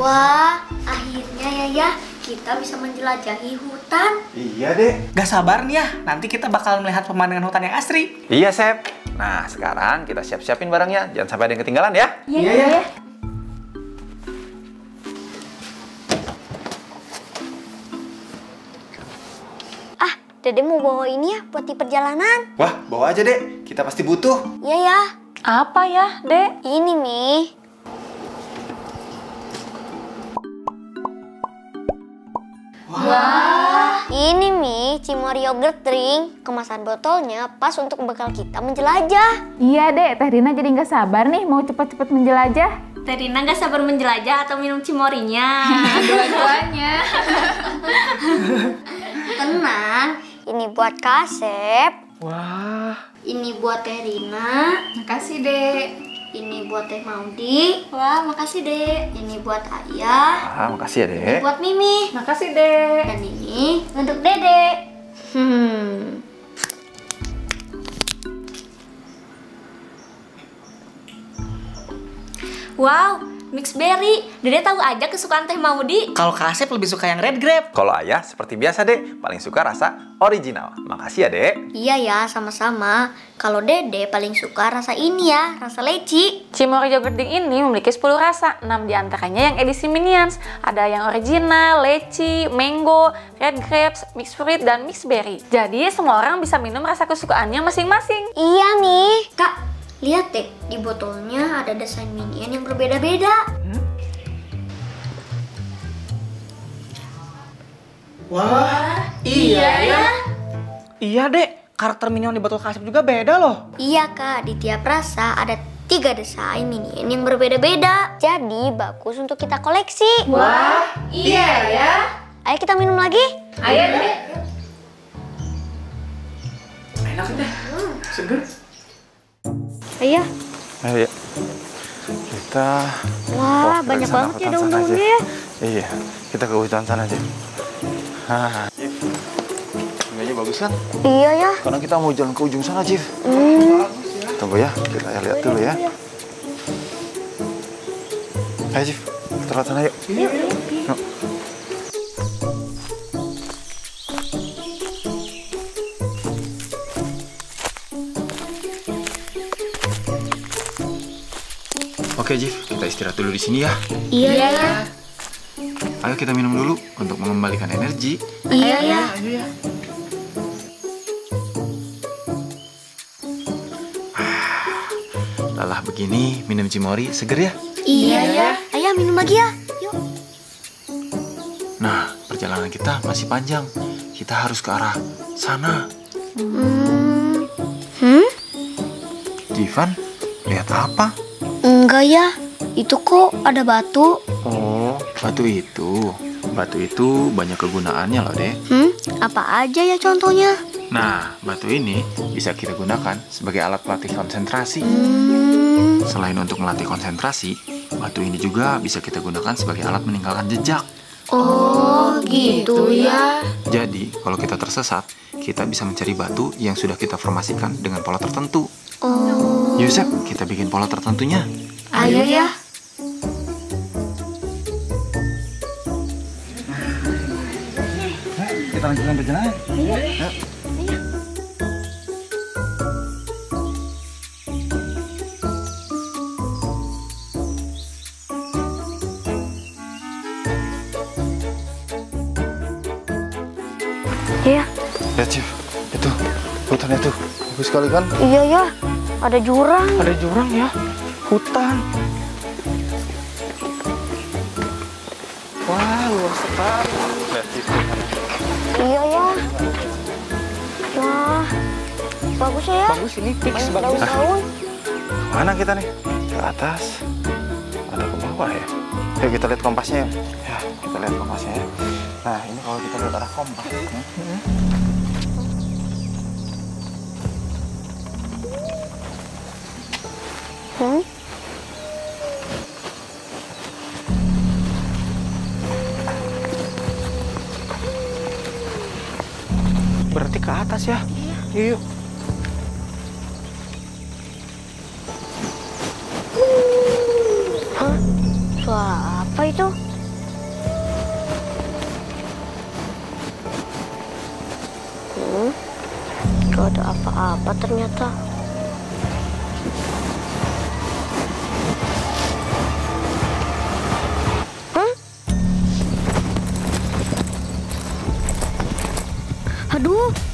Wah, akhirnya ya ya kita bisa menjelajahi hutan. Iya, Dek. Gak sabar nih ya, nanti kita bakal melihat pemandangan hutan yang asri. Iya, Sep. Nah, sekarang kita siap-siapin barangnya. Jangan sampai ada yang ketinggalan ya. Iya, iya. Ah, Dede mau bawa ini ya buat di perjalanan. Wah, bawa aja, Dek. Kita pasti butuh. Iya ya. Apa ya, Dek? Ini nih. Wah. Ini Mi, Cimori yogurt drink. Kemasan botolnya pas untuk bekal kita menjelajah. Iya, Dek. Teh Rina jadi nggak sabar nih mau cepet-cepet menjelajah. Terina nggak sabar menjelajah atau minum cimorinya. Dua-duanya. Tenang, ini buat Kasep, Wah, ini buat Terina, Makasih, Dek. Ini buat Teh Maudi, Wah, makasih dek. ini buat Ayah, Ah, makasih ya, ini Dek. buat Mimi, Makasih, Dek. dan ini untuk Dede. Hmm. Wow, mix berry. Dede tahu aja kesukaan Teh Maudi. kalau Kak Asep lebih suka yang red grape. Kalau ayah, seperti biasa, Dek. Paling suka rasa original. Makasih ya, Dek. Iya ya, sama-sama. Kalau Dede paling suka rasa ini ya, rasa leci. Cimori yogurt drink ini memiliki 10 rasa, 6 di antaranya yang edisi Minions. Ada yang original, leci, mango, red grapes, mixed fruit, dan mixed berry. Jadi semua orang bisa minum rasa kesukaannya masing-masing. Iya nih. Kak, lihat deh, di botolnya ada desain minion yang berbeda-beda. Wah, iya ya. Iya, Dek. Karakter minion di botol Kak Asep juga beda loh. Iya kak, di tiap rasa ada tiga desain minion yang berbeda-beda. Jadi bagus untuk kita koleksi. Wah, iya ya. Ayo kita minum lagi. Ayo, Dek. Enak deh. Seger. Ayo. Ayo. Kita... Wah, kita banyak ke sana, banget ya daun-daunnya ya. Iya, kita ke hutan sana aja. Hah, bagus kan? Iya ya. Karena kita mau jalan ke ujung sana, Cif. Hmm. Tunggu ya, kita lihat dulu ya. Ayo, Cif. Kita lihat sana yuk. Yuk. Oke, Jif, kita istirahat dulu di sini ya. Iya ya. Ayo kita minum dulu untuk mengembalikan energi. Iya ya. Lelah begini, minum cimori seger ya. Iya ya. Ayo minum lagi ya. Yuk. Nah, perjalanan kita masih panjang. Kita harus ke arah sana. Hmm. Hmm? Jivan, lihat apa? Enggak ya. Itu kok ada batu. Oh, batu itu. Batu itu banyak kegunaannya loh, Dek. Hmm? Apa aja ya contohnya? Nah, batu ini bisa kita gunakan sebagai alat pelatih konsentrasi. Hmm. Selain untuk melatih konsentrasi, batu ini juga bisa kita gunakan sebagai alat meninggalkan jejak. Oh, gitu ya. Jadi, kalau kita tersesat, kita bisa mencari batu yang sudah kita formasikan dengan pola tertentu. Oh. Yusef, kita bikin pola tertentunya. Ayo ya. Kita lanjutkan perjalanan. Iya. Iya. Ya, Chief. Itu, hutan itu. Bagus sekali kan? Iya ya. Ada jurang. Ada jurang ya. Hutan. Wah, luas sekali. Iya ya. Wah. Bagus ya. Bagus ini fix bagus. daun-daun. Mana kita nih? Ke atas. Ada ke bawah ya? Yuk kita lihat kompasnya ya. Ya, kita lihat kompasnya ya. Nah, ini kalau kita lihat arah kompas. Hmm. Hmm? Berarti ke atas ya? Iya. Yuk. Hah? Suara apa itu? Hmm? Gak ada apa-apa ternyata.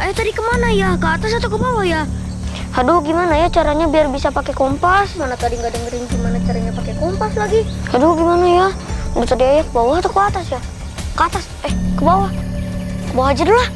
Ayo tadi ke mana ya? Ke atas atau ke bawah ya? Aduh, gimana ya caranya biar bisa pakai kompas? Mana tadi nggak dengerin gimana caranya pakai kompas lagi? Aduh, gimana ya? Udah tadi ayo ke bawah atau ke atas ya? Ke atas, eh ke bawah. Ke bawah aja dulu lah.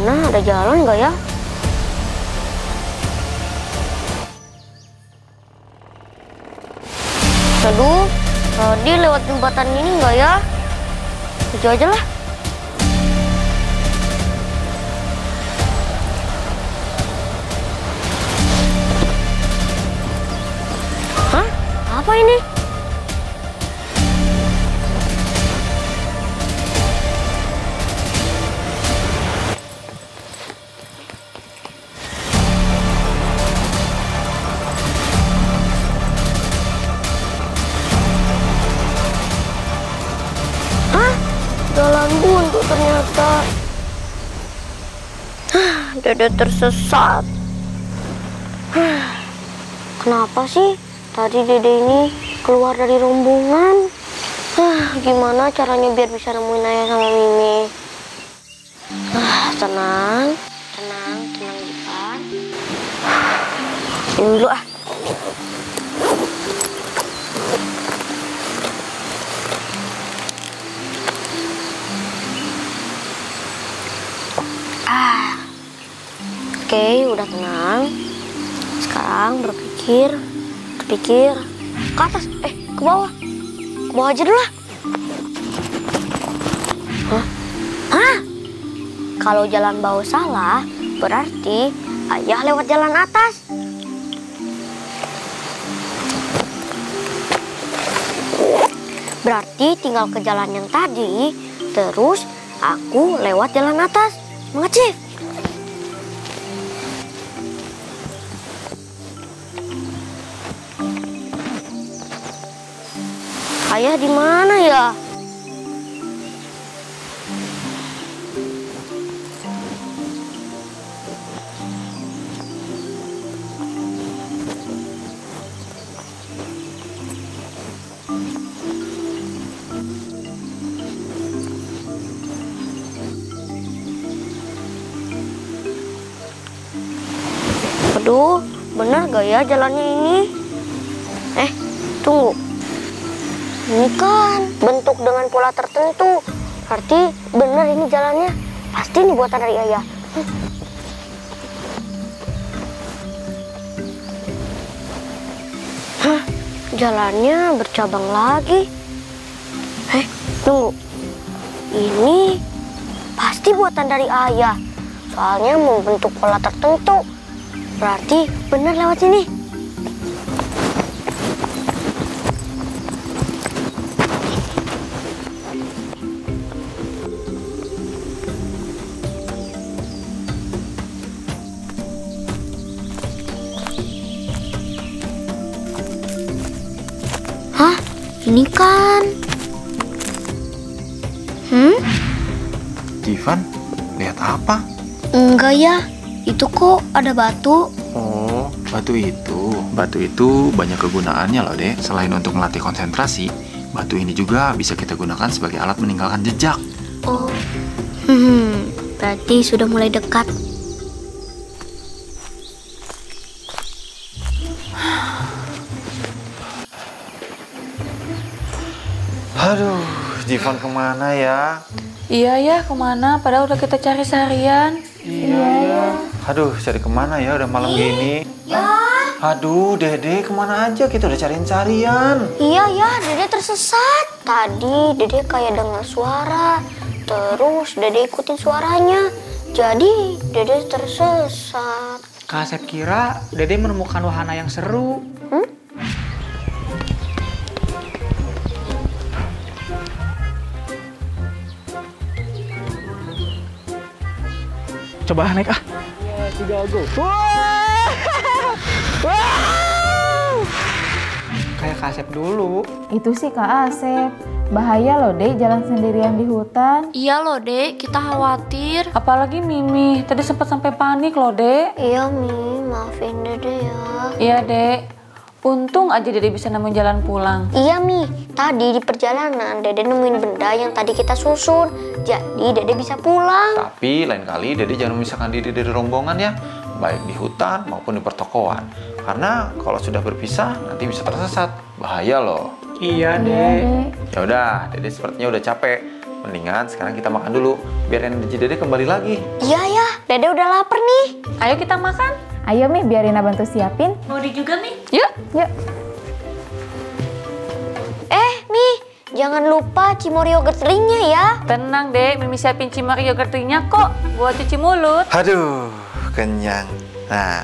Sana ada jalan nggak ya? Aduh, tadi lewat jembatan ini nggak ya? Tuju aja lah. Hah? Apa ini? Dede tersesat. Kenapa sih tadi Dede ini keluar dari rombongan? Hah, Gimana caranya biar bisa nemuin ayah sama Mimi? Ah, tenang, tenang, tenang Dipan. Ini dulu ah. Ah. Oke, udah tenang. Sekarang berpikir, berpikir ke atas, eh ke bawah, ke bawah aja dulu lah. Hah? Hah? Kalau jalan bawah salah, berarti ayah lewat jalan atas. Berarti tinggal ke jalan yang tadi, terus aku lewat jalan atas. Semangat, Ayah di mana ya? Aduh, benar gak ya jalannya ini? Eh, tunggu. Ini kan bentuk dengan pola tertentu. Berarti benar ini jalannya. Pasti ini buatan dari ayah. Hm. Hah, jalannya bercabang lagi. Eh, tunggu. Ini pasti buatan dari ayah. Soalnya membentuk pola tertentu. Berarti benar lewat sini. Ini kan... Hmm? Jivan, lihat apa? Enggak ya. Itu kok ada batu. Oh, batu itu. Batu itu banyak kegunaannya loh, Dek. Selain untuk melatih konsentrasi, batu ini juga bisa kita gunakan sebagai alat meninggalkan jejak. Oh. Hmm, berarti sudah mulai dekat. Aduh, Jivan ke mana ya? Iya ya, ke mana? Padahal udah kita cari seharian. Iya, Aduh, cari ke mana ya? Udah malam gini. Aduh, Dede ke mana aja? Kita udah cariin carian. Iya ya, Dede tersesat. Tadi Dede kayak dengar suara. Terus Dede ikutin suaranya. Jadi Dede tersesat. Kak Asep kira Dede menemukan wahana yang seru. Coba naik ah. Kayak kasep dulu. Itu sih Kak Asep. Bahaya loh dek jalan sendirian di hutan. Iya loh dek, kita khawatir. Apalagi Mimi, tadi sempat sampai panik loh, Dek. Iya, Mi. Maafin Dede ya. Iya, Dek. Untung aja Dede bisa nemuin jalan pulang. Iya, Mi. Tadi di perjalanan, Dede nemuin benda yang tadi kita susun. Jadi, Dede bisa pulang. Tapi lain kali Dede jangan memisahkan diri dari rombongan ya, baik di hutan maupun di pertokoan. Karena kalau sudah berpisah nanti bisa tersesat, bahaya loh. Iya, Iya Dek. dek. Ya udah, Dede sepertinya udah capek. Mendingan sekarang kita makan dulu, biar energi Dede kembali lagi. Iya, ya. Dede udah lapar nih. Ayo kita makan. Ayo Mi, biar Rina bantu siapin. Mau di juga nih? Yuk. Yuk. Eh, Mi. Jangan lupa cimori yogurt ringnya ya. Tenang, Dek. Mimi siapin cimori yogurt ringnya kok buat cuci mulut. Aduh, kenyang. Nah,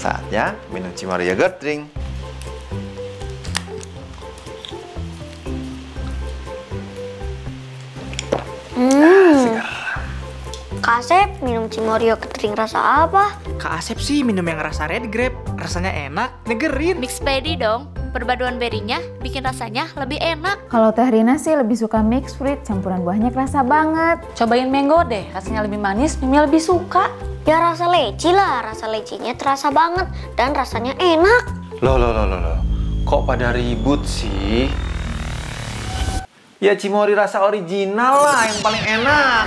saatnya minum Cimori Yogurt Drink. Kasep, minum cimori yogurt ring rasa apa? Kak Asep sih minum yang rasa red grape. Rasanya enak, nyegerin. Mix berry dong. Perpaduan berinya bikin rasanya lebih enak. Kalau Teh Rina sih lebih suka mixed fruit, campuran buahnya kerasa banget. Cobain mango deh, rasanya lebih manis, Mimi lebih suka. Ya rasa leci lah, rasa lecinya terasa banget dan rasanya enak. Loh, loh, loh, loh, loh. Kok pada ribut sih? Ya Cimori rasa original lah yang paling enak.